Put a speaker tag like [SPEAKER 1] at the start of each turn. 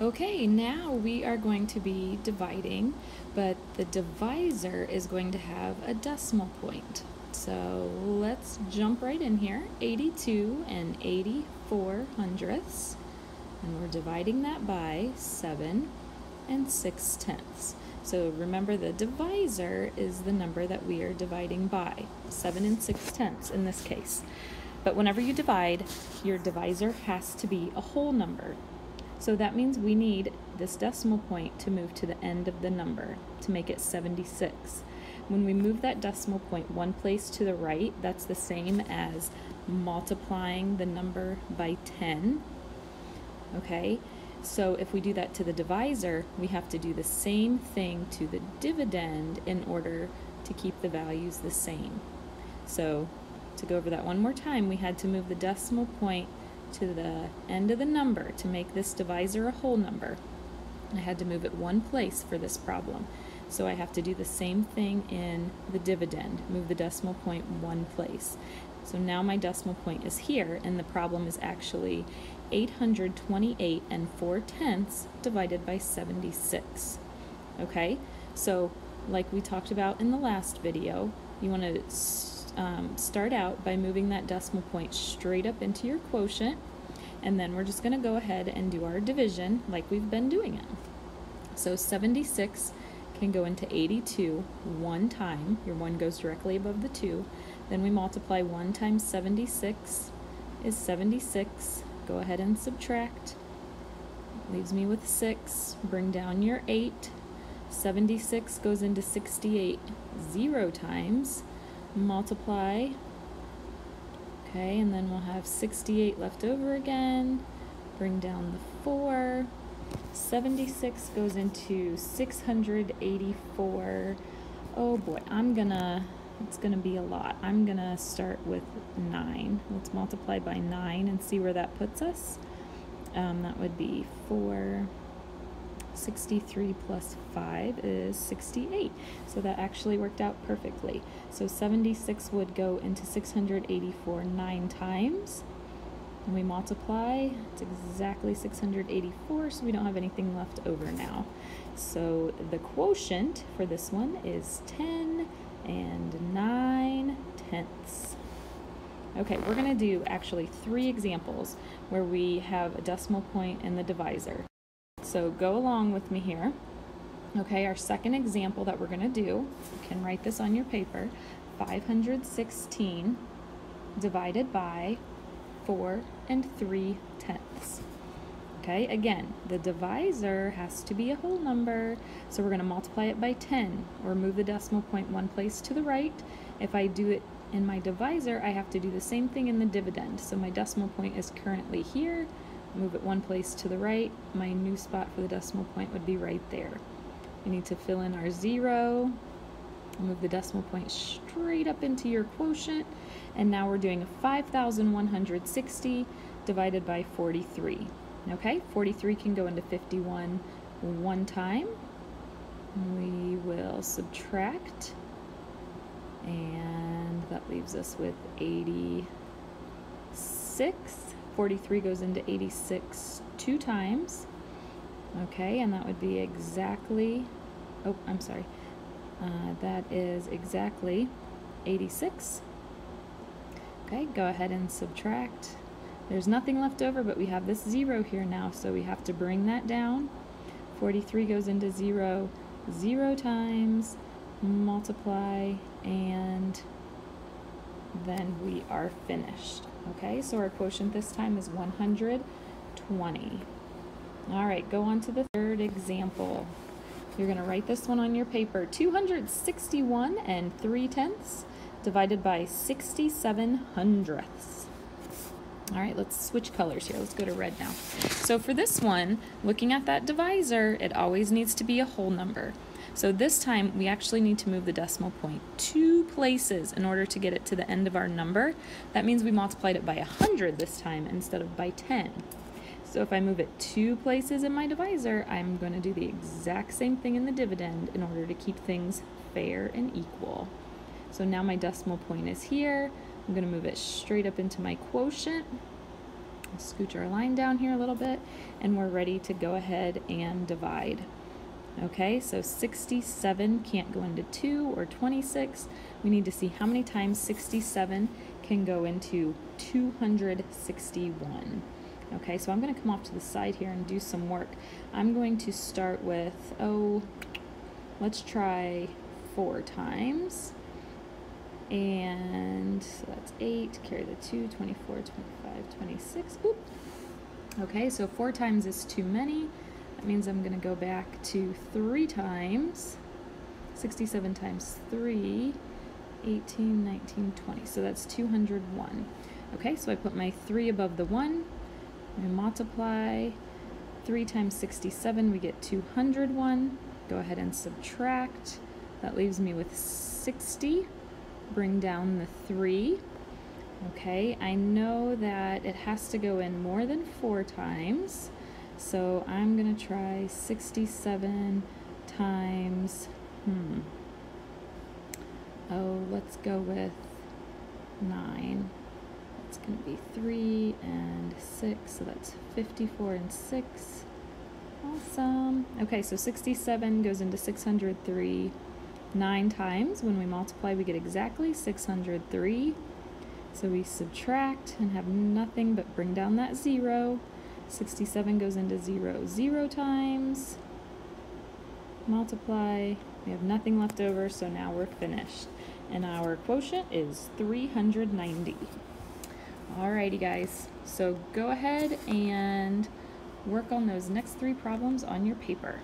[SPEAKER 1] Okay, now we are going to be dividing, but the divisor is going to have a decimal point. So let's jump right in here. 82 and 84 hundredths. And we're dividing that by 7 and 6 tenths. So remember the divisor is the number that we are dividing by, 7 and 6 tenths in this case. But whenever you divide, your divisor has to be a whole number. So that means we need this decimal point to move to the end of the number to make it 76. When we move that decimal point one place to the right, that's the same as multiplying the number by 10. Okay, so if we do that to the divisor, we have to do the same thing to the dividend in order to keep the values the same. So to go over that one more time, we had to move the decimal point to the end of the number to make this divisor a whole number. I had to move it one place for this problem. So I have to do the same thing in the dividend, move the decimal point one place. So now my decimal point is here, and the problem is actually 828 and 4 tenths divided by 76. Okay, so like we talked about in the last video, you want to um, start out by moving that decimal point straight up into your quotient and then we're just going to go ahead and do our division like we've been doing it. So 76 can go into 82 one time. Your 1 goes directly above the 2. Then we multiply 1 times 76 is 76. Go ahead and subtract. Leaves me with 6. Bring down your 8. 76 goes into 68 zero times multiply. Okay, and then we'll have 68 left over again. Bring down the 4. 76 goes into 684. Oh boy, I'm gonna, it's gonna be a lot. I'm gonna start with 9. Let's multiply by 9 and see where that puts us. Um, that would be 4. 63 plus 5 is 68. So that actually worked out perfectly. So 76 would go into 684 nine times. And we multiply, it's exactly 684, so we don't have anything left over now. So the quotient for this one is 10 and 9 tenths. Okay, we're going to do actually three examples where we have a decimal point in the divisor. So go along with me here. Okay, our second example that we're going to do, you can write this on your paper, 516 divided by 4 and 3 tenths. Okay, again, the divisor has to be a whole number, so we're going to multiply it by 10 or move the decimal point one place to the right. If I do it in my divisor, I have to do the same thing in the dividend. So my decimal point is currently here, move it one place to the right, my new spot for the decimal point would be right there. We need to fill in our zero, move the decimal point straight up into your quotient, and now we're doing a 5,160 divided by 43. Okay, 43 can go into 51 one time. We will subtract, and that leaves us with 86. 43 goes into 86 two times. Okay, and that would be exactly, oh, I'm sorry, uh, that is exactly 86. Okay, go ahead and subtract. There's nothing left over, but we have this zero here now, so we have to bring that down. 43 goes into zero, zero times, multiply, and then we are finished. Okay, so our quotient this time is 120. All right, go on to the third example. You're going to write this one on your paper. 261 and 3 tenths divided by 67 hundredths. All right, let's switch colors here. Let's go to red now. So for this one, looking at that divisor, it always needs to be a whole number. So this time we actually need to move the decimal point two places in order to get it to the end of our number. That means we multiplied it by 100 this time instead of by 10. So if I move it two places in my divisor, I'm going to do the exact same thing in the dividend in order to keep things fair and equal. So now my decimal point is here. I'm going to move it straight up into my quotient. scooch our line down here a little bit and we're ready to go ahead and divide. Okay, so 67 can't go into 2 or 26. We need to see how many times 67 can go into 261. Okay, so I'm going to come off to the side here and do some work. I'm going to start with, oh, let's try 4 times. And so that's 8, carry the 2, 24, 25, 26. Oop. Okay, so 4 times is too many. That means I'm going to go back to 3 times. 67 times 3, 18, 19, 20. So that's 201. Okay, so I put my 3 above the 1. I multiply 3 times 67, we get 201. Go ahead and subtract. That leaves me with 60 bring down the 3. Okay, I know that it has to go in more than 4 times, so I'm going to try 67 times, hmm, oh, let's go with 9. It's going to be 3 and 6, so that's 54 and 6. Awesome. Okay, so 67 goes into 603 nine times. When we multiply, we get exactly 603. So we subtract and have nothing but bring down that zero. 67 goes into zero zero times. Multiply. We have nothing left over, so now we're finished. And our quotient is 390. Alrighty guys, so go ahead and work on those next three problems on your paper.